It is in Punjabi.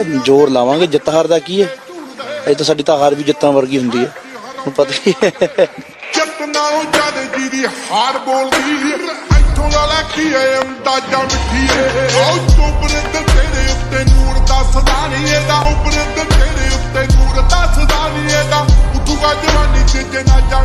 ਜ਼ੋਰ ਲਾਵਾਂਗੇ, ਜਿੱਤ ਹਾਰ ਦਾ ਕੀ ਹੈ? ਇਹ ਤਾਂ ਸਾਡੀ ਤਾਂ ਹਾਰ ਵੀ ਜਿੱਤਾਂ ਵਰਗੀ ਹੁੰਦੀ ਹੈ। ਹੁਣ ਪਤਾ ਹੀ ਹੈ। ਜੱਟ ਨਾਲੋਂ ਜਦ ਜੀ ਦੀ ਹਾਰ ਬੋਲਦੀ ਇੱਥੋਂ ਦਾ ਲੈ ਕੀ ਐ ਅੰਦਾਜ਼ਾ ਮਿੱਠੀ ਐ ਆਉ ਚੋਬਰ ਤੇ ਤੇਰੇ ਉੱਤੇ ਨੂਰ ਦੱਸਦਾ ਨਹੀਂ ਇਹਦਾ। ਉੱਪਰ ਤੇ ਤੇਰੇ ਉੱਤੇ ਨੂਰ ਦੱਸਦਾ ਨਹੀਂ ਇਹਦਾ। ਉਠੂਗਾ ਜਵਾਨੀ ਚ ਜਨਾਜਾ